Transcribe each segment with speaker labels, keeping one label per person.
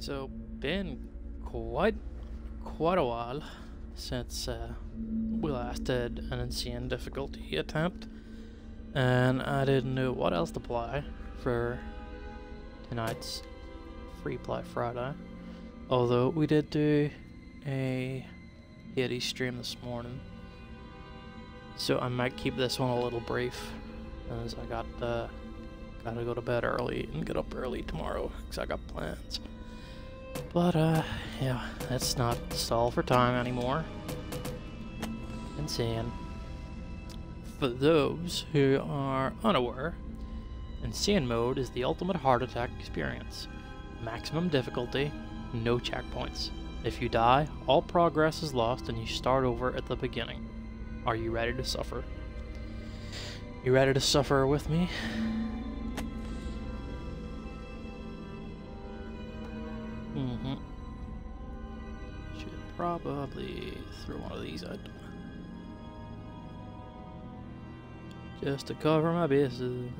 Speaker 1: So, been quite, quite a while since uh, we last did an insane difficulty attempt, and I didn't know what else to play for tonight's free play Friday. Although we did do a Hades stream this morning, so I might keep this one a little brief, as I got uh, gotta go to bed early and get up early tomorrow because I got plans. But, uh, yeah, let's not stall for time anymore. And Insane. For those who are unaware, Insane mode is the ultimate heart attack experience. Maximum difficulty, no checkpoints. If you die, all progress is lost and you start over at the beginning. Are you ready to suffer? You ready to suffer with me? Probably throw one of these out. Just to cover my bases.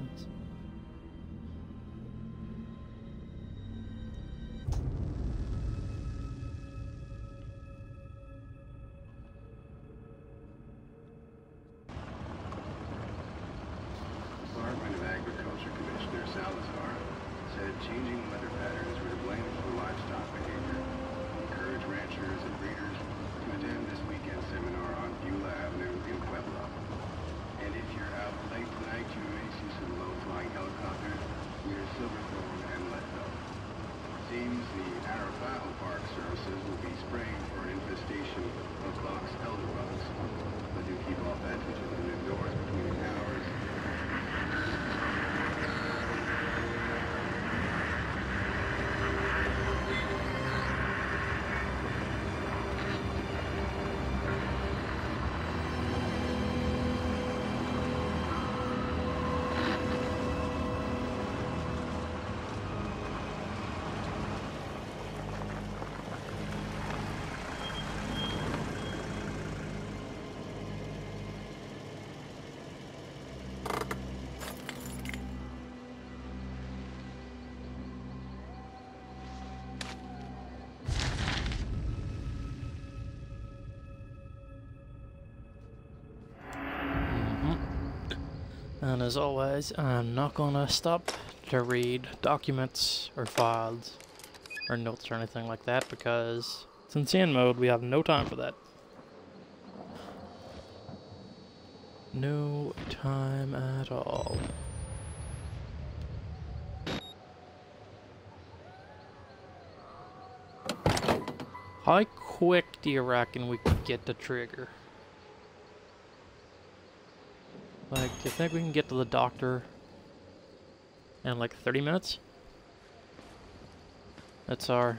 Speaker 2: And
Speaker 1: as always, I'm not gonna stop to read documents or files or notes or anything like that because it's insane mode. We have no time for that. No time at all. How quick do you reckon we could get the trigger? Like, do you think we can get to the doctor in like 30 minutes? That's our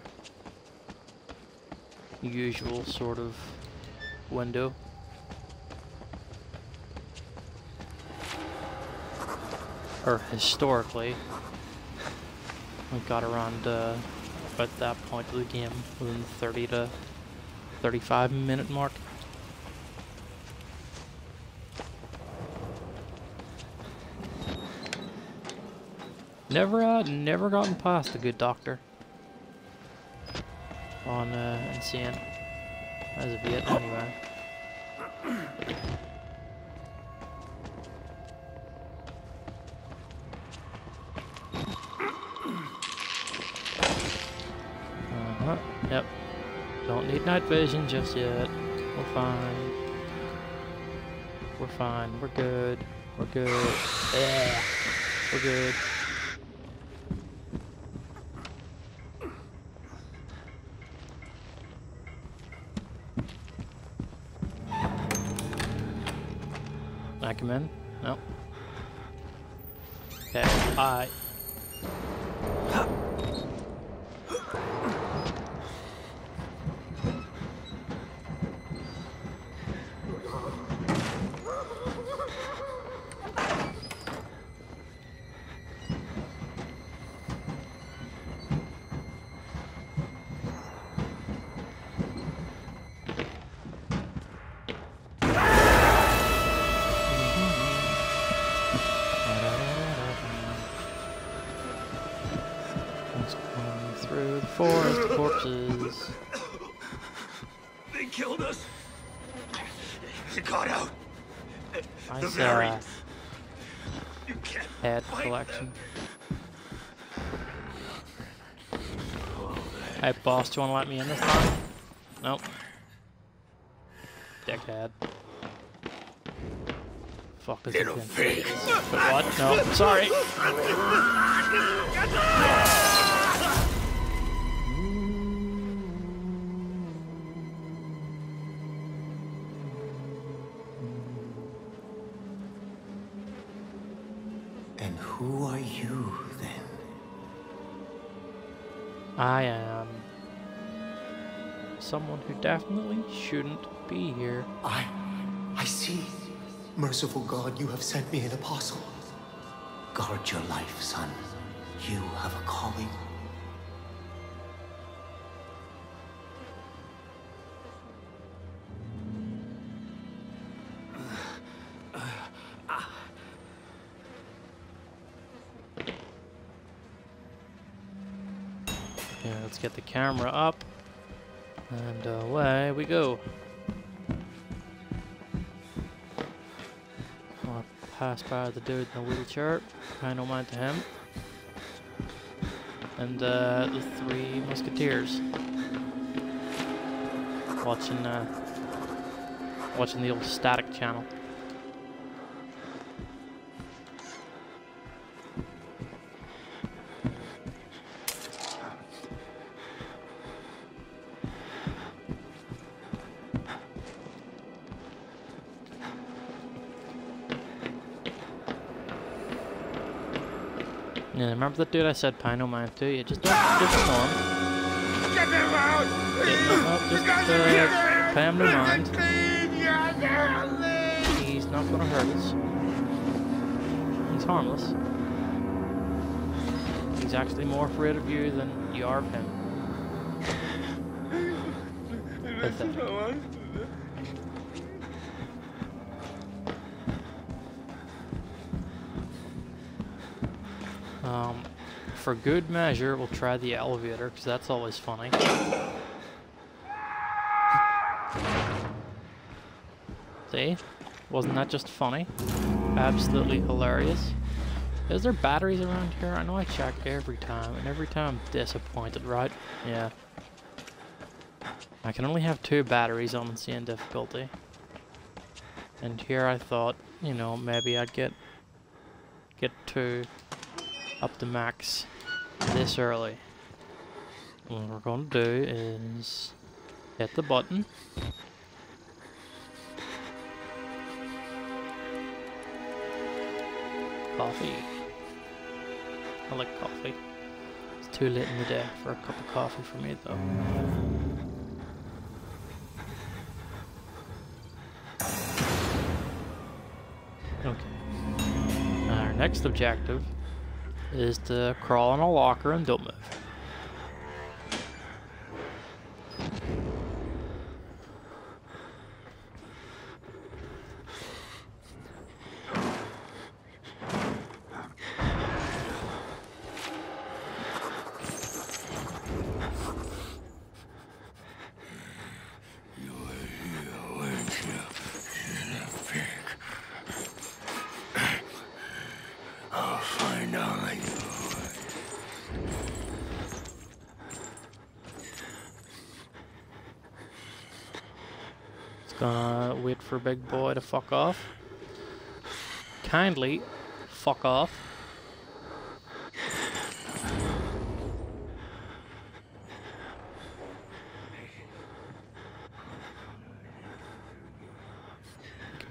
Speaker 1: usual sort of window. Or historically, we got around uh, at that point of the game within the 30 to 35 minute mark. Never, uh, never gotten past a good doctor on uh, Insane as of yet, anyway. Uh huh. Yep. Don't need night vision just yet. We're fine. We're fine. We're good. We're good. Yeah. We're good. Okay, I. Uh, Hey boss, do you wanna let me in this time? Nope. Dickhead. Fuck is
Speaker 3: Little
Speaker 1: it?
Speaker 3: pig.
Speaker 1: But what? No, sorry. I am someone who definitely shouldn't be here.
Speaker 4: I. I see. Merciful God, you have sent me an apostle. Guard your life, son. You have a calling.
Speaker 1: Camera up. And away we go. I'll pass by the dude in the wheelchair. Pay no mind to him. And uh, the three musketeers. Watching uh, watching the old static channel. Remember the dude I said pay no mind to? You just don't just him.
Speaker 3: Get them out!
Speaker 1: No, just uh, pay him no mind. He's not gonna hurt us. He's harmless. He's actually more afraid of you than you are of him. Pathetic. For good measure, we'll try the elevator, because that's always funny. See? Wasn't that just funny? Absolutely hilarious. Is there batteries around here? I know I check every time, and every time I'm disappointed, right? Yeah. I can only have two batteries on the difficulty. And here I thought, you know, maybe I'd get get two up to max this early. What we're gonna do is hit the button. Coffee. I like coffee. It's too late in the day for a cup of coffee for me though. Okay. Our next objective is to crawl in a locker and don't move.
Speaker 3: I'll find all you.
Speaker 1: It's gonna wait for big boy to fuck off. Kindly fuck off.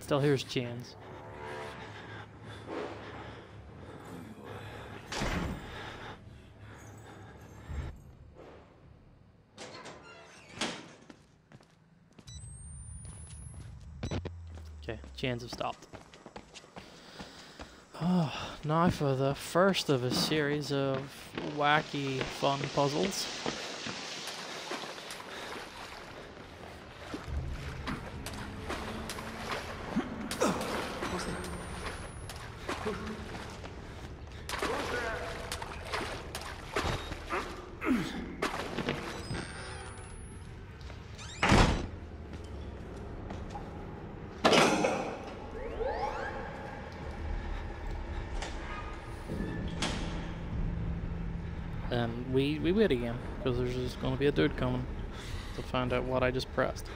Speaker 1: Still hear his chains. Chains have stopped. Oh, now for the first of a series of wacky, fun puzzles. And we, we wait again, to be a dude coming to find out what I just pressed.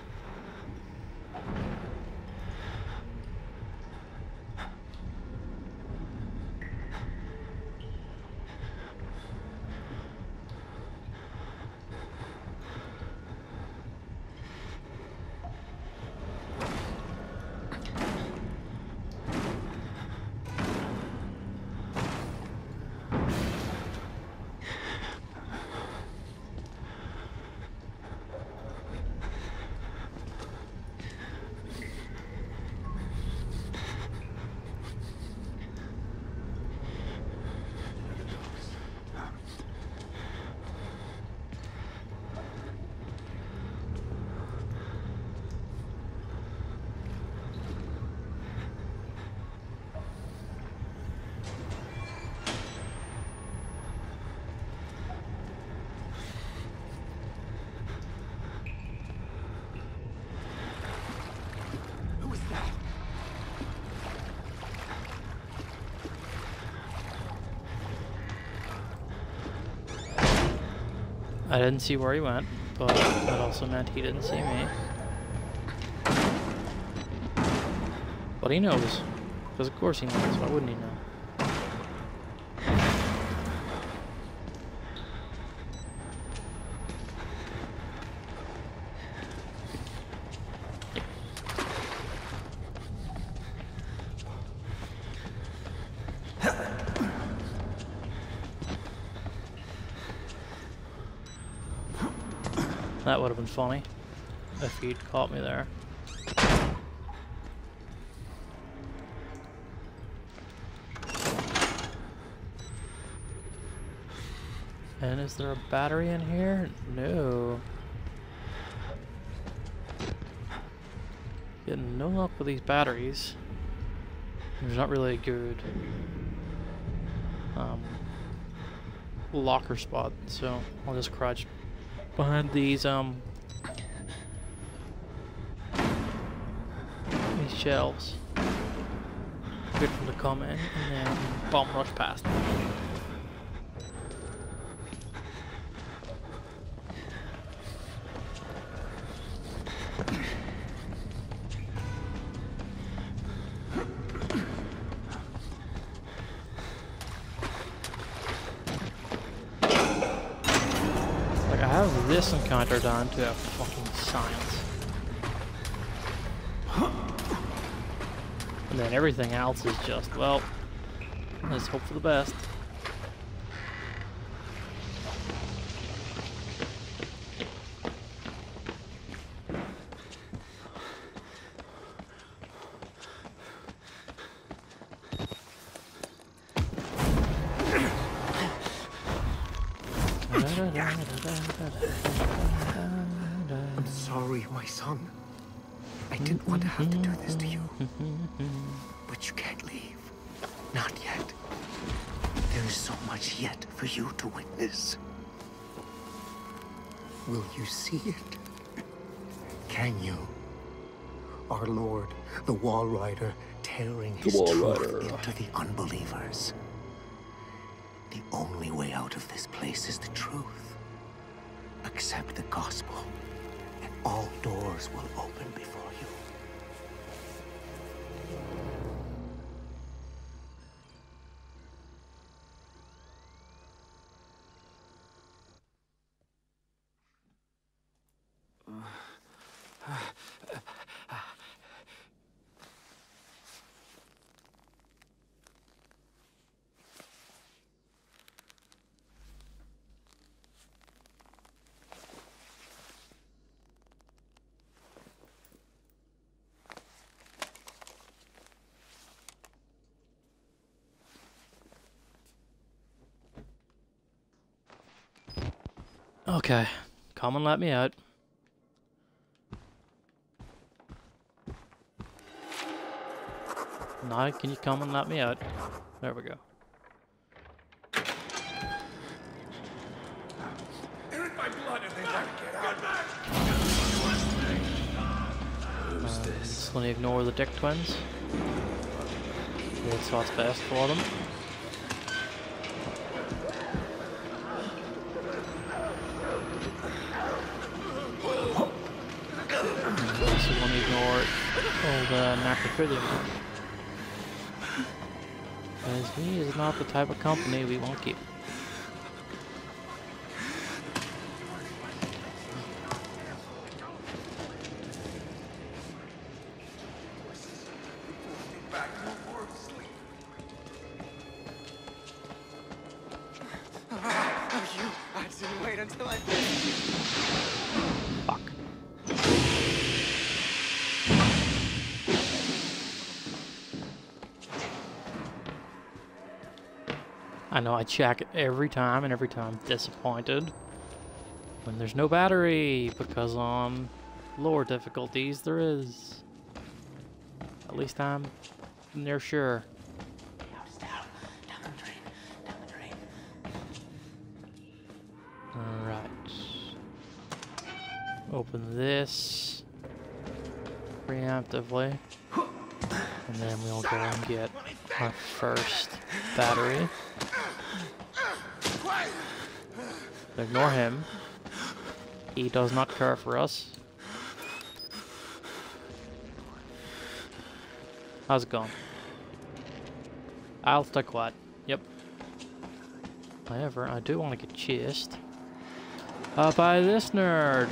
Speaker 1: I didn't see where he went, but that also meant he didn't see me. But he knows. Because of course he knows. Why wouldn't he know? That would have been funny if he'd caught me there. And is there a battery in here? No. Getting no luck with these batteries. There's not really a good um, locker spot, so I'll just crouch behind these um these shelves. For them to come and then bomb rush past. This encounter down to a fucking science. And then everything else is just, well, let's hope for the best.
Speaker 4: Can you? Our Lord, the Walrider, tearing his truth into the unbelievers. The only way out of this place is the truth. Accept the gospel, and all doors will open before you.
Speaker 1: Okay, come and let me out. Now, can you come and let me out? There we go.
Speaker 3: They're in my blood and they want to get out.
Speaker 1: Um, just gonna ignore the Dick Twins. That's what's best for them. Because he is not the type of company we won't keep.
Speaker 3: I
Speaker 1: know I check it every time and every time disappointed when there's no battery because on lower difficulties there is. At least I'm near sure. Alright. Open this preemptively. And then we'll go and get our first battery. Ignore him. He does not care for us. How's it going? I'll stick quiet. Yep. However, I do want to get chased uh, by this nerd.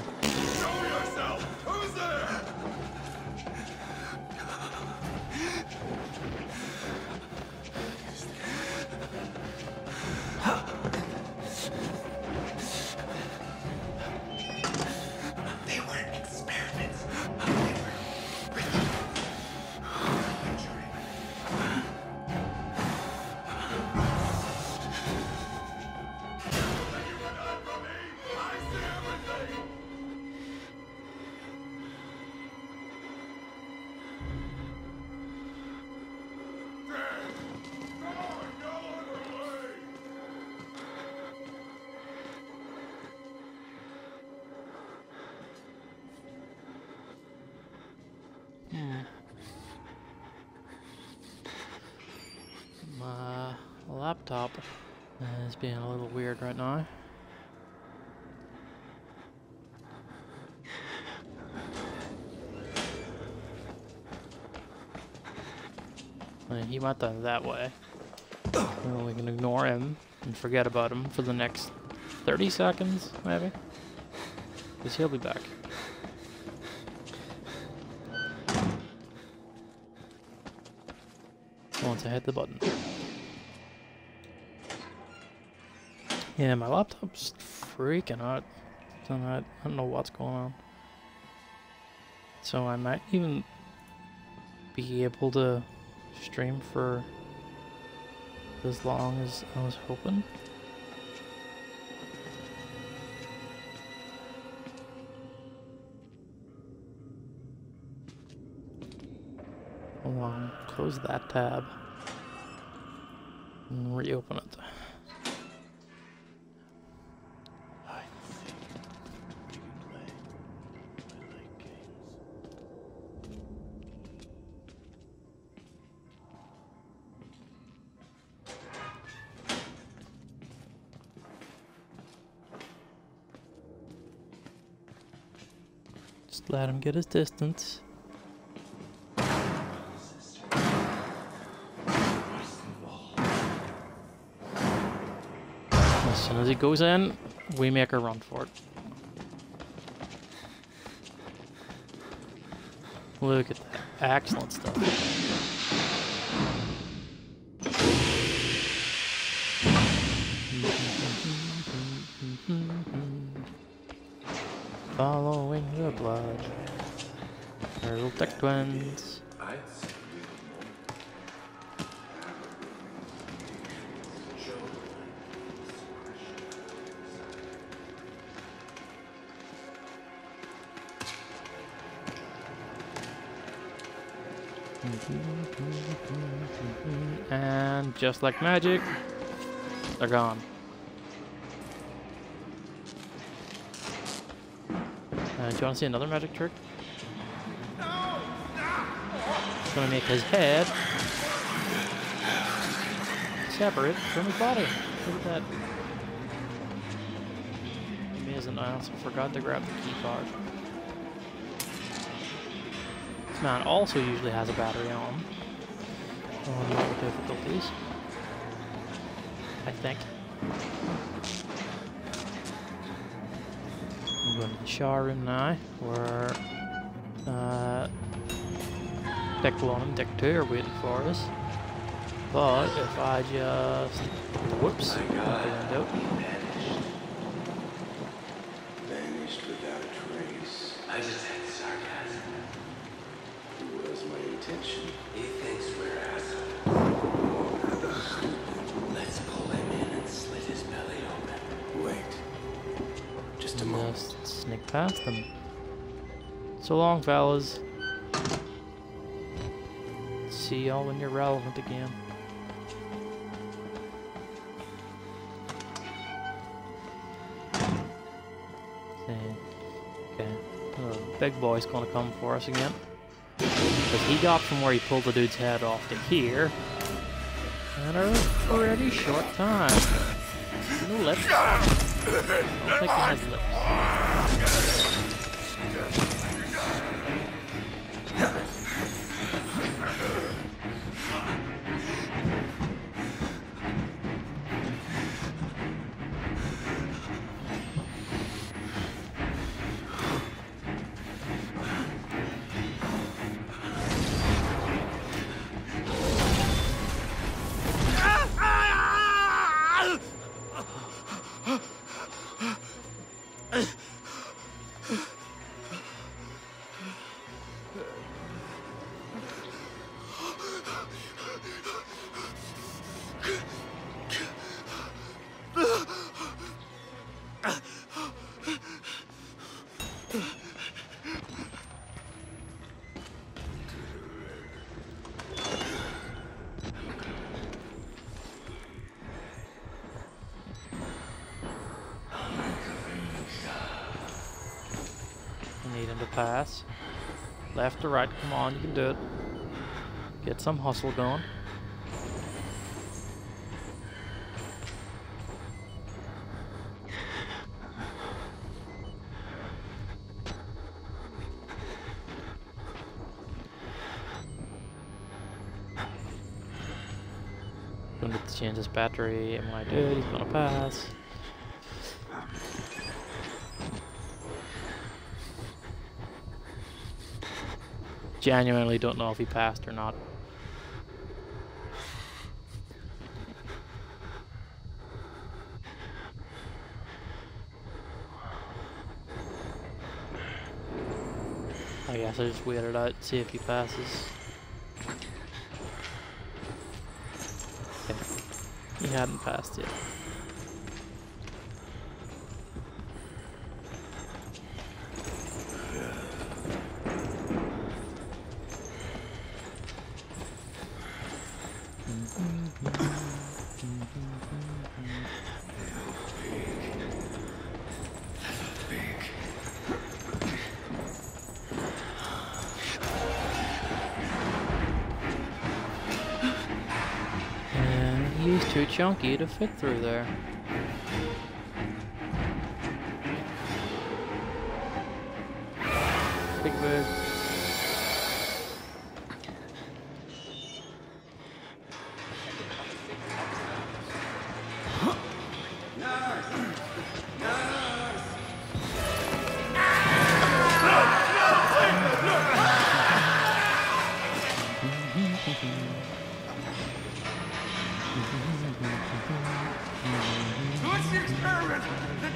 Speaker 1: Laptop uh, is being a little weird right now. And he went that way. Well, we can ignore him and forget about him for the next 30 seconds, maybe? Because he'll be back. Once I hit the button. Yeah, my laptop's freaking out. Tonight. I don't know what's going on. So I might even be able to stream for as long as I was hoping. Hold on, close that tab and reopen it. Just let him get his distance. As soon as he goes in, we make a run for it. Look at that. Excellent stuff. And just like magic, they're gone. Uh, do you want to see another magic trick? It's gonna make his head separate from his body. Look at that. Amazing. I also forgot to grab the key card. Man also usually has a battery on. On lower difficulties. I think. I'm going to the shower room now, where uh, Deck 1 and Deck 2 are waiting for us. But if I just... Whoops. out the window.
Speaker 2: Vanished without a trace.
Speaker 5: I just had sarcasm.
Speaker 2: It was my intention.
Speaker 5: He thinks we're assholes. Let's pull him in and slit his belly open.
Speaker 2: Wait. Just a moment.
Speaker 1: Sneak past them. So long, fellas. See y'all when you're relevant again. Okay. Oh, big boy's gonna come for us again. Because he got from where he pulled the dude's head off to here. And a pretty short time. No lips. I don't think he has lips. Pass. Left to right, come on, you can do it. Get some hustle going. Gonna need to change battery. Am I good? He's gonna pass. Genuinely don't know if he passed or not. I guess I just wait it out, see if he passes. Okay. He hadn't passed yet. To fit through there.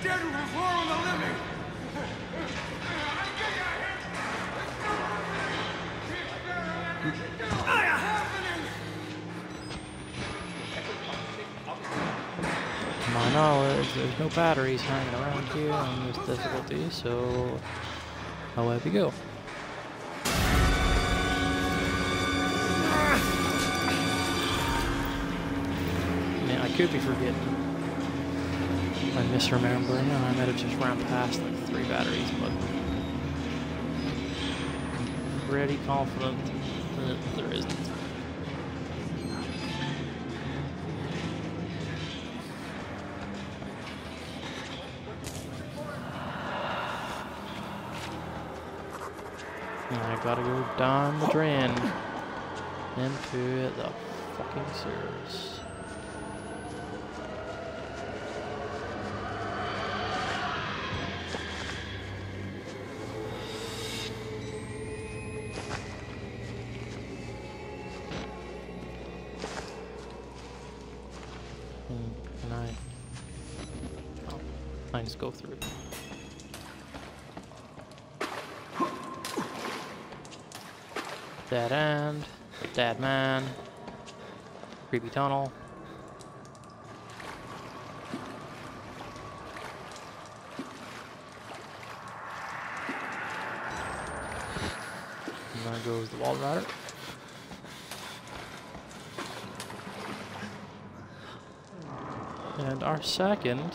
Speaker 3: Dead will reform the living.
Speaker 1: To my knowledge, there's no batteries hanging around here on this difficulty, so away we go. Man, I could be forgetting. I'm misremembering, I might have just ran past like three batteries, but I'm pretty confident that there isn't. I gotta go down the drain into the fucking sewers. Creepy tunnel. And there goes the Walrider. And our second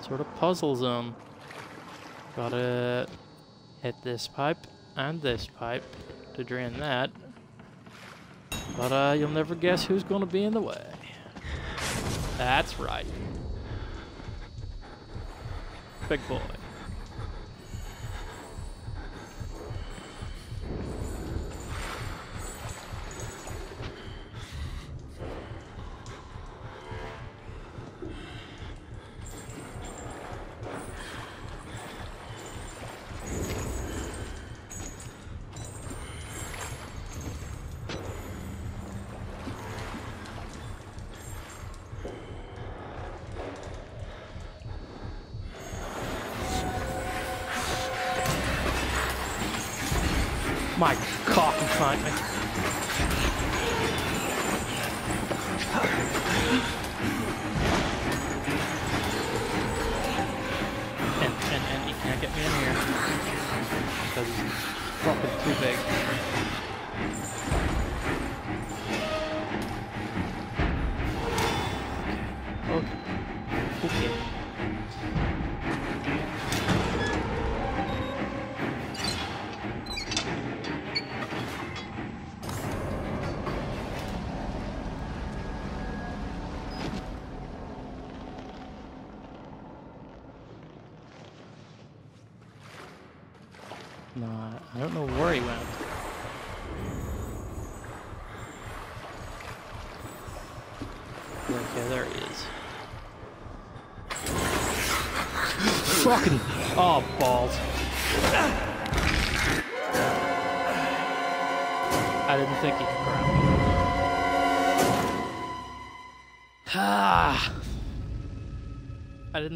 Speaker 1: sort of puzzle zone. Gotta hit this pipe and this pipe to drain that. But uh, you'll never guess who's gonna be in the way. That's right. Big boy.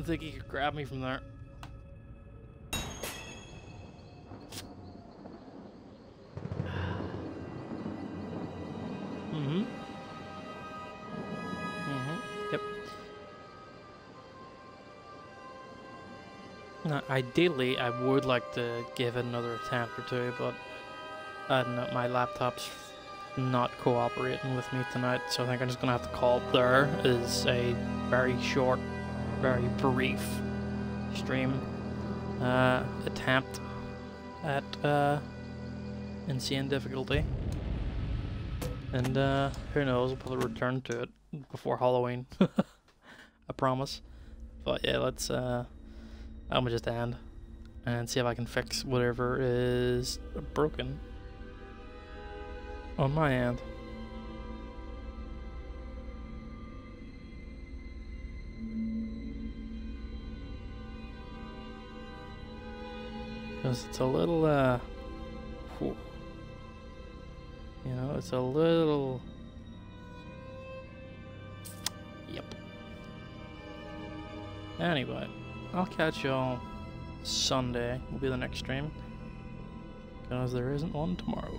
Speaker 1: Didn't think he could grab me from there. Mm-hmm. Mm-hmm. Yep. Ideally, I would like to give another attempt or two, but I don't know, my laptop's not cooperating with me tonight, so I think I'm just gonna have to call it there. Is a very short, very brief stream uh, attempt at uh, insane difficulty. And uh, who knows, we'll probably return to it before Halloween. I promise. But yeah, let's uh I'm gonna just end and see if I can fix whatever is broken on my end. Because it's a little, uh, whew. you know, it's a little, yep. Anyway, I'll catch y'all Sunday, will be the next stream, because there isn't one tomorrow.